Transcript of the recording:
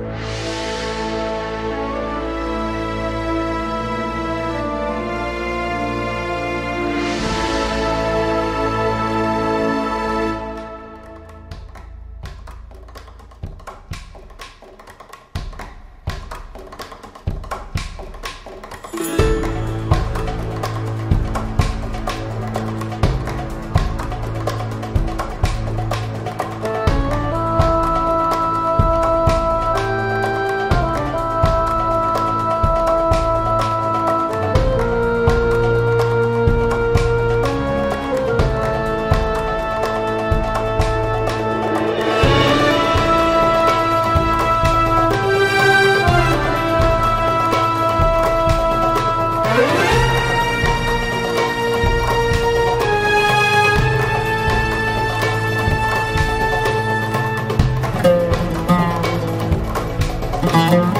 you Thank